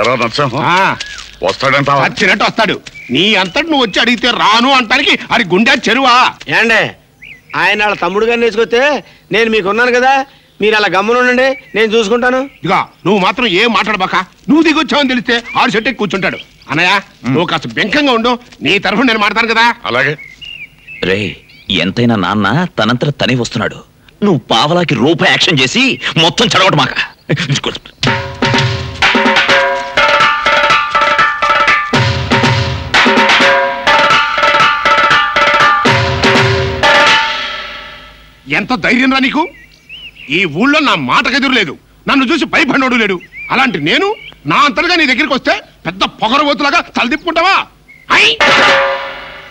ఎరా నరసింహం? చచ్చినట్టు వస్తాడు. నీ అంతటి నువ్వు వచ్చి అడిగితే రాను అంటానికి అది గుండె చెరువా? ఏండే ఆయన వాళ్ళ తమ్ముడు గారిని వేసుకొస్తే నేను మీకు ఉన్నాను కదా? మీరు అలా గమ్మున ఉండండి నేను చూసుకుంటాను. ఇదిగా నువ్వు మాత్రం ఏం మాట్లాడబాక. నువ్వు దిగొచ్చావని తెలిస్తే ఆడు చెట్టు కూర్చుంటాడు. అన్నయ్య నువ్వు కాస్త బెంకంగా ఉండు. నీ తరఫున నేను మాడతాను కదా. అలాగే. రే ఎంతైనా నాన్న తనంతట తనే వస్తున్నాడు. నువ్వు పావలాకి రూపాయి యాక్షన్ చేసి మొత్తం చెడగొట్టు ఎంత ధైర్యం రా నీకు? ఈ ఊళ్ళో నా మాట ఎదురులేదు నన్ను చూసి భయపడినోడు లేడు. అలాంటి నేను నా అంతలుగా నీ దగ్గరికి వస్తే పెద్ద పొగరబోతులాగా తలదిప్పుకుంటావా? ఐ!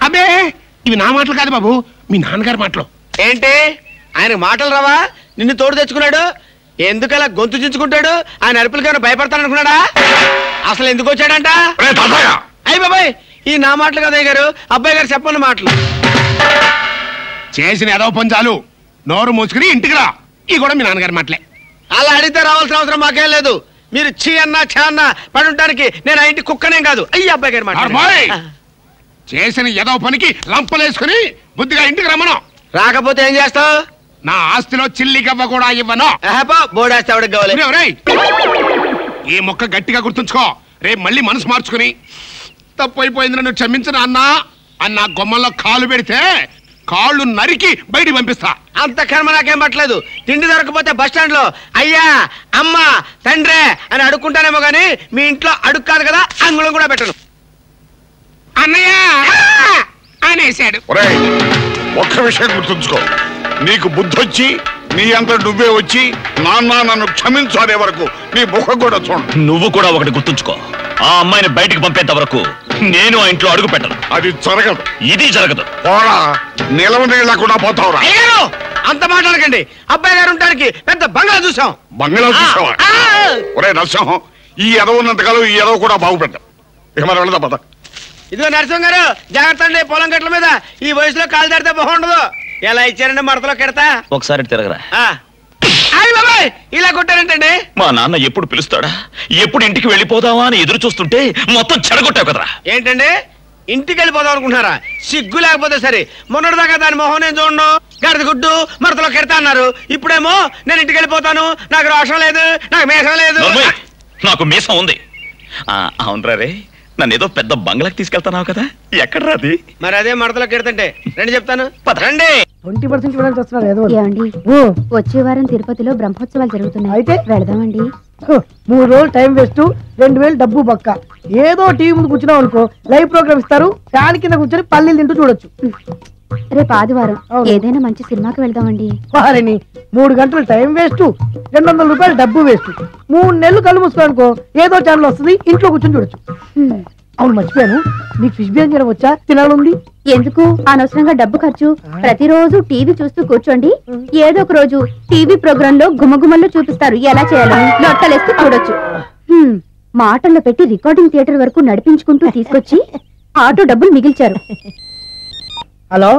అబ్బే ఇవి నా మాటలు కాదు బాబు మీ నాన్నగారి మాటలు. ఏంటి? ఆయన మాటలు రావా? నిన్ను తోడు తెచ్చుకున్నాడు? ఎందుకలా గొంతు చించుకుంటాడు? ఆయన అరుపులకైనా భయపడతాననుకున్నాడా? అసలు ఎందుకు వచ్చాడంట? అయ్యి బాబాయ్ ఈ నా మాటలు కదా గారు అబ్బాయి గారు చెప్పండి మాటలు. చేసిన ఏదో పని చాలు. నోరు మూసుకుని ఇంటికి రా. ఈ కూడా మీ నాన్నగారి మాటలే. అలా అడిగితే రావాల్సిన అవసరం మాకేం లేదు. మీరు చీ అన్నా ఛా అన్నా పడి ఉండడానికి నేను ఆ ఇంటి కుక్కనేం కాదు. అయ్యి అబ్బాయి గారి! మాట చేసిన ఏదో పనికి లంపలేసుకుని బుద్ధిగా ఇంటికి రమ్మను. రాకపోతే ఏం చేస్తావు? నా ఆస్తిలో చిల్లి గవ్వ కూడా ఇవ్వను. ఏహపా బోడేస్తే ఎవడికి కావాలి. ఒరేయ్, ఒరేయ్! ఈ మొక్క గట్టిగా గుర్తుంచుకో. రేపు మళ్ళీ మనసు మార్చుకుని తప్పు అయిపోయింది నన్ను క్షమించిన అన్నా అన్న గొమ్మల్లో కాలు పెడితే కాళ్ళు నరికి బయటికి పంపిస్తా. అంత కర్మ నాకేం పట్టలేదు. తిండి దొరకపోతే బస్ స్టాండ్లో అయ్యా అమ్మ తండ్రే అని అడుక్కుంటానేమో గానీ మీ ఇంట్లో అడుగు కాదు కదా అంగుళం కూడా పెట్టను. అన్నయ్య! అనేశాడు. ఒరేయ్ ఒక్క విషయం గుర్తుంచుకో. నీకు బుద్ధొచ్చి నీ అంత నువ్వే వచ్చి నాన్న నన్ను క్షమించు అనే వరకు నీ ముఖం కూడా చూడు. నువ్వు కూడా ఒకటి గుర్తుంచుకో. ఆ అమ్మాయిని బయటికి పంపేంత వరకు నేను ఆ ఇంట్లో అడుగు పెట్టను. అది జరగదు. ఇది జరగదు. పోరా నిలవ నీళ్ళకుండా పోతావురా. అయ్యారు అంత మాట్లాడకండి అబ్బాయి గారు ఉండడానికి పెద్ద బంగ్లా చూసాం బంగ్లా చూసావా ఆ. ఒరే నరసింహం ఈ ఎదవ ఉన్నంతకాలం ఈ ఎదవ కూడా బాగుపెట్టాం ఇక మరి వెళదాం పద. ఇదిగో నరసింహ గారు జాగ్రత్త అండి పొలం గట్ల మీద. ఈ వయసులో కాలు తడితే బాగుండదు ఎలా ఇచ్చారండి మడతలో కెడతా? ఒకసారి తిరగరా. బాబాయ్! మా నాన్న ఎప్పుడు పిలుస్తాడా? ఎప్పుడు ఇంటికి వెళ్ళిపోదావా అని ఎదురు చూస్తుంటే మొత్తం చెడగొట్టావు కదరా. ఏంటండి? ఇంటికి వెళ్ళిపోదాం అనుకుంటున్నారా? సిగ్గు లేకపోతే సరే. మొన్నటిదాకా దాని మొహం నేను చూడను. గడద గుడ్డు మడతలో కెడతా అన్నారు. ఇప్పుడేమో నేను ఇంటికి వెళ్ళిపోతాను. నాకు రోషం లేదు నాకు మేషం లేదు. నోర్మోయ్, నాకు మీసం ఉంది. ఆ, అవునరా రే. నన్ను ఏదో పెద్ద బంగ్లాకి తీసుకెళ్తున్నావు కదా. ఎక్కడ రాది మరి అదే మడతలో కెడుతుంటే. రండి చెప్తాను. రండి! ట్వంటీ పర్సెంట్ ఇవ్వడానికి వస్తున్నారు ఏదో ఏమండి? వచ్చే వారం తిరుపతిలో బ్రహ్మోత్సవాలు జరుగుతున్నాయి. అయితే? వెళదామండి. మూడు రోజులు టైం వేస్ట్ రెండు వేలు డబ్బు బక్క. ఏదో టీవీ ముందు కూర్చున్నావు అనుకో లైవ్ ప్రోగ్రామ్ ఇస్తారు ఫ్యాన్ కింద కూర్చొని పల్లీలు తింటూ చూడొచ్చు. రేపు ఆదివారం. ఏదైనా మంచి సినిమాకి వెళ్దామండి. వారిని మూడు గంటలు టైం వేస్ట్ రెండు వందల రూపాయలు డబ్బు వేస్ట్. మూడు నెలలు కళ్ళు మూసుకో అనుకో ఏదో ఛానల్ వస్తుంది ఇంట్లో కూర్చొని చూడొచ్చు. అవును మర్చిపోయాను. నీకు ఫిష్ బిర్యానీ చేయడం వచ్చా? తినాలంది ఎందుకు? అనవసరంగా డబ్బు ఖర్చు. ప్రతిరోజు టీవీ చూస్తూ కూర్చోండి. ఏదో ఒక రోజు టీవీ ప్రోగ్రామ్లో గుమగుమల్లో చూపిస్తారు. ఎలా చేయాలో? లొట్టలేస్తూ చూడొచ్చు. మాటల్లో పెట్టి రికార్డింగ్ థియేటర్ వరకు నడిపించుకుంటూ తీసుకొచ్చి ఆటో డబ్బులు మిగిల్చారు. హలో?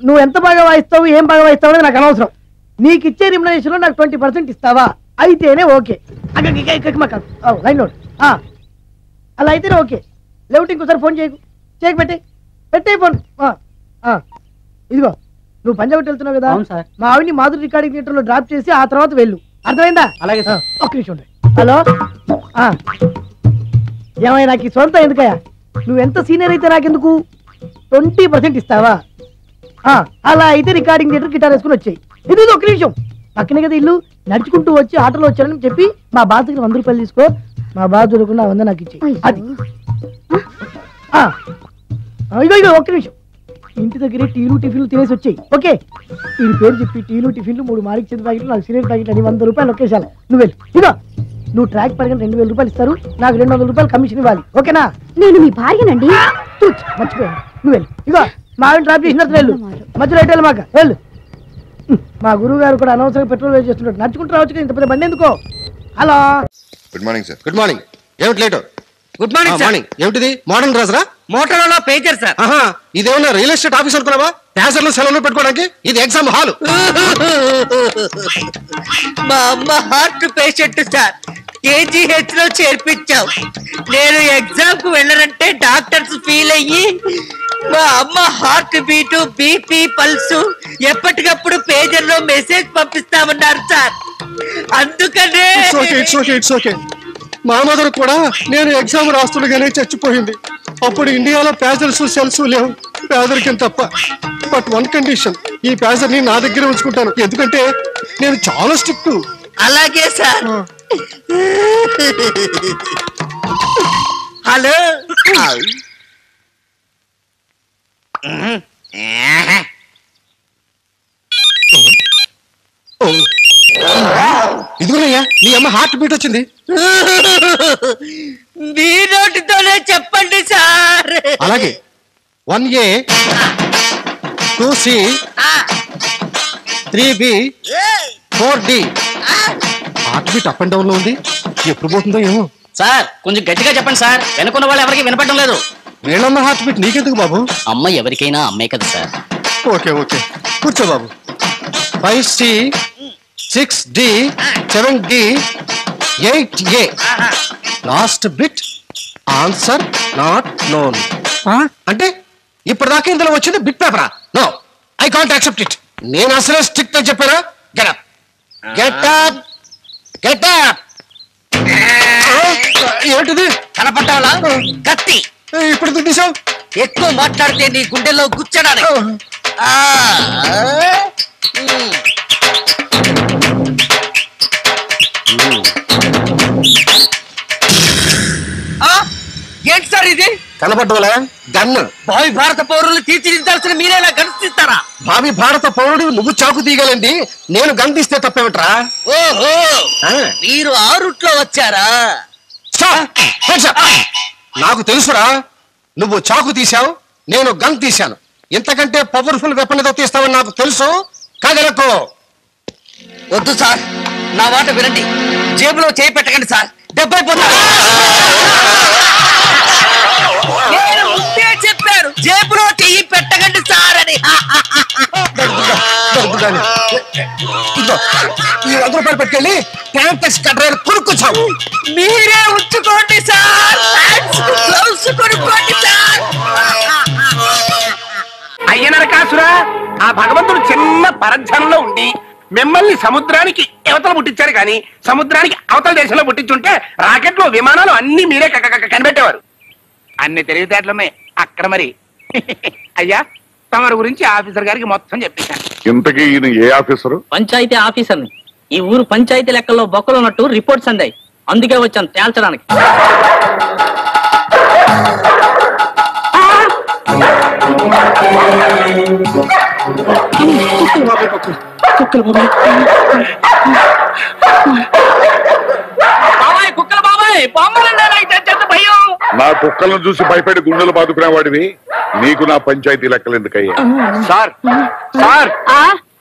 నువ్వు ఎంత బాగా వాయిస్తావు ఏం బాగా వాయిస్తావు అనేది నాకు అనవసరం. నీకు ఇచ్చే రిమ్యునరేషన్లో నాకు ట్వంటీ పర్సెంట్ ఇస్తావా? అయితేనే ఓకే. లైన్ నోట్ అలా అయితేనే ఓకే. లేవుటి ఇంకోసారి ఫోన్ చేయకు. చేయకు పెట్టే. పెట్టే ఫోన్. ఇదిగో నువ్వు పంజాబ్ వెళ్తున్నావు కదా? అవును సార్. మా ఆవిడ్ని మాధురి రికార్డింగ్ థియేటర్లో డ్రాప్ చేసి ఆ తర్వాత వెళ్ళు. అర్థమైందా? అలాగే సార్. ఒక్క నిమిషం. హలో? ఆ. ఏమయ్య నాకు ఈ సొంత ఎందుకయ్యా? నువ్వు ఎంత సీనియర్ అయితే నాకెందుకు? ట్వంటీ పర్సెంట్ ఇస్తావా? ఆ, అలా అయితే రికార్డింగ్ థియేటర్ గిటార్ వేసుకుని వచ్చాయి. ఇది ఒక్క నిమిషం. పక్కనే కదా ఇల్లు. నడుచుకుంటూ వచ్చి ఆటోలో వచ్చానని చెప్పి మా బాధ దగ్గర వంద రూపాయలు తీసుకో. మా బాధ దొరకకుండా వంద నాకు ఇచ్చేయి. అది. ఇగో ఇగో ఒక్క నిమిషం. ఇంటి దగ్గరే టీలు టిఫిన్లు తినేసి వచ్చాయి. ఓకే? ఈ పేరు చెప్పి టీలు టిఫిన్లు మూడు మారికి చెంది ప్యాకెట్లు నాకు సిగరెట్ ప్యాకెట్ అని వంద రూపాయలు ఒకేసారి. నువ్వు వెళ్ళు. ఇగో నువ్వు ట్రాక్ పరిగణ రెండు వేల రూపాయలు ఇస్తారు. నాకు రెండు వందల రూపాయలు కమిషన్ ఇవ్వాలి. ఓకేనా? నేను మీ భార్యనండి. మర్చిపోయాను. నువ్వు వెళ్ళు. ఇగో మా ఆవిడ డ్రాప్ చేసినట్టు వెళ్ళు. మధ్యలో ఎటు వెళ్ళు మాక? వెళ్ళు. మా గురువు గారు కూడా అనవసరంగా పెట్రోల్ వేస్ట్ చేస్తుంటారు. నడుచుకుంటూ రావచ్చు కదా, ఇంత పెద్ద బండి ఎందుకో? Hello? Good morning sir good morning ఏమిటి late? Good morning sir morning ఏమిటిది? మోడర్న్ రాజరా మోటారోలా పేజర్ సార్ ఆహా ఇదేమన్నా రియల్ ఎస్టేట్ ఆఫీస్ అనుకున్నావా? ప్యాసర్లు సెలవులు పెట్టుకోవడానికి ఇది ఎగ్జామ్ హాల్ మా అమ్మ హార్ట్ పేషెంట్ సార్ కేజీహెచ్లో చేర్పించాం. నేను ఎగ్జామ్కు వెళ్ళనంటే డాక్టర్స్ ఫీల్ అయ్యి మా అమ్మ హార్ట్ బీటు బీపీ పల్స్ ఎప్పటికప్పుడు పేజర్లో మెసేజ్ పంపిస్తామన్నారు సార్ అందుకనే. It's okay it's okay it's okay మా మదర్ కూడా నేను ఎగ్జామ్ రాస్తుండగానే చచ్చిపోయింది. అప్పుడు ఇండియాలో ప్యాజర్స్ సెల్స్ లేవు. పేదరికం తప్ప. బట్ వన్ కండిషన్ ఈ ప్యాజర్ని నా దగ్గర ఉంచుకుంటాను. ఎందుకంటే నేను చాలా స్ట్రిక్ట్. అలాగే సార్. హలో. ఇదిగోనయ్యా నీ అమ్మ హార్ట్ బీట్ వచ్చింది. మీ నోటితోనే చెప్పండి సార్. అలాగే one A two C three B four D heart beat up and డౌన్లో ఉంది. ఎప్పుడు పోతుందో ఏమో. సార్ కొంచెం గట్టిగా చెప్పండి సార్. వెనుకున్న వాళ్ళు ఎవరికి వినపడడం లేదు. వీళ్ళన్న హార్ట్ బీట్ నీకెందుకు బాబు? అమ్మ ఎవరికైనా అమ్మే కదా సార్. Okay okay. కూర్చో బాబు. Five C six D seven D eight A last bit answer not known అంటే ఇప్పటిదాకా ఇందులో వచ్చింది bit పేపరా no I can't accept it నేను అసలే స్ట్రిక్ట్ అని చెప్పారా get get up get up ఏంటిది కనపడ్డావా? కత్తి. ఇప్పుడు తీసావు? ఎక్కువ మాట్లాడితే నీ గుండెల్లో గుచ్చడానికి ఏంటి సార్ ఇది? కనపడ్డవలా గన్ భావి భారత పౌరులు తీర్చిదిద్దాల్సిన మీరేలా కనిపిస్తారా భావి భారత పౌరుడు నువ్వు చాకు తీయగలండి నేను గన్ తీస్తే తప్పేమిట్రా? ఓహో. మీరు ఆ రూట్లో వచ్చారా! నాకు తెలుసురా నువ్వు చాకు తీశావు నేను గన్ తీశాను. ఇంతకంటే పవర్ఫుల్ వెపన్ ఏదో తీస్తావని నాకు తెలుసు. కాదలకు వద్దు సార్. నా మాట వినండి. జేబులో చేయి పెట్టకండి సార్. దెబ్బైపోతారు. నేను జేబులో చెయ్యి పెట్టకండి సార్ అని. ఇదిగో ఈ వంద రూపాయలు పట్టుకెళ్ళి ట్యాంకర్స్ కట్టారు కొనుక్కొచ్చావు. మీరే ఉంచుకోండి సార్. గ్లౌస్ కొనుక్కోండి సార్. అయ్యనరకాసురా ఆ భగవంతుడు చిన్న పరధ్యానంలో ఉండి మిమ్మల్ని సముద్రానికి అవతల పుట్టించారు కానీ సముద్రానికి అవతల దేశంలో పుట్టించుంటే రాకెట్లో విమానాలు అన్ని మీరే కనిపెట్టేవారు. అన్ని తెలివితేటలున్నాయి అక్కడ మరి. అయ్యా తమరి గురించి ఆఫీసర్ గారికి మొత్తం చెప్పేశాను. ఇంతకీ ఈయన ఏ ఆఫీసరు? పంచాయతీ ఆఫీసర్ని. ఈ ఊరు పంచాయతీ లెక్కల్లో బొక్కలు ఉన్నట్టు రిపోర్ట్స్ అందాయి. అందుకే వచ్చాను తేల్చడానికి. బాబాయ్ కుక్కలు బాబాయ్ బొమ్మలండి నాకు చెత్త భయం. నా కుక్కలను చూసి భయపడి గుండెలు బాదుకునే వాడివి నీకు నా పంచాయతీ లెక్కలు ఎందుకయ్యా? సార్ సార్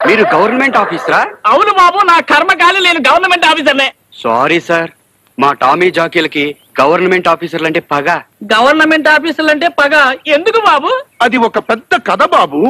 మీరు గవర్నమెంట్ ఆఫీసరా? అవును బాబు నా కర్మకాలి నేను గవర్నమెంట్ ఆఫీసర్నే. సారీ సార్ మా టామీ జాకీలకి గవర్నమెంట్ ఆఫీసర్లు అంటే పగ. గవర్నమెంట్ ఆఫీసర్లు అంటే పగ. ఎందుకు బాబు? అది ఒక పెద్ద కథ బాబు.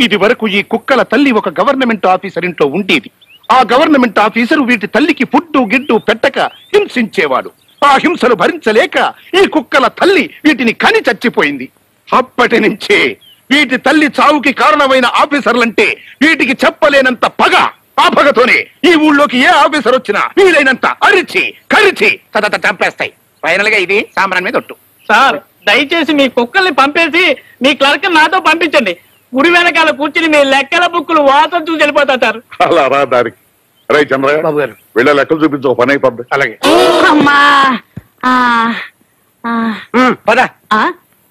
ఇది వరకు ఈ కుక్కల తల్లి ఒక గవర్నమెంట్ ఆఫీసర్ ఇంట్లో ఉండేది. ఆ గవర్నమెంట్ ఆఫీసర్ వీటి తల్లికి ఫుడ్డు గిడ్డు పెట్టక హింసించేవాడు. ఆ హింసలు భరించలేక ఈ కుక్కల తల్లి వీటిని కని చచ్చిపోయింది. అప్పటి నుంచే వీటి తల్లి చావుకి కారణమైన ఆఫీసర్లంటే వీటికి చెప్పలేనంత పగ. ఆ పగతోనే ఈ ఊళ్ళోకి ఏ ఆఫీసర్ వచ్చినా వీలైనంత అరిచి కరిచి తదత చంపేస్తాయి. ఫైనల్గా ఇది సాంబ్రాన్ మీద ఒట్టు. సార్ దయచేసి మీ కుక్కల్ని పంపేసి మీ క్లర్క్ నాతో పంపించండి. గుడి వెనకాల కూర్చుని మీ లెక్కల బుక్కులు వాసన చూసి వెళ్ళిపోతా సార్. అలా రా దారికి రే చంద్రయ్య బాబు గారు. వెళ్ళే లెక్కలు చూపించు ఒక పని అయిపోద్ది. అలాగే. అమ్మా! ఆ, ఆ, పద. ఆ?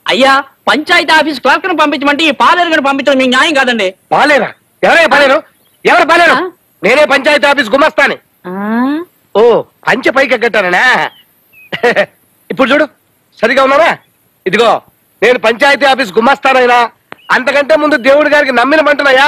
అయ్యా పంచాయతీ ఆఫీస్ క్లర్క్ను పంపించమంటే ఈ పాలేరు గని పంపించడం మీకు న్యాయం కాదండి. పాలేరా? ఎవరే పాలేరు? ఎవరు పాలేరు? ఆ? నేనే పంచాయతీ ఆఫీస్ గుమస్తాని. ఆ? ఓ పంచె పైకి ఎగ్గట్టానా ఇప్పుడు చూడు సరిగా ఉన్నానా ఇదిగో నేను పంచాయతీ ఆఫీస్ గుమస్తానైనా అంతకంటే ముందు దేవుడి గారికి నమ్మిన పంటనయ్యా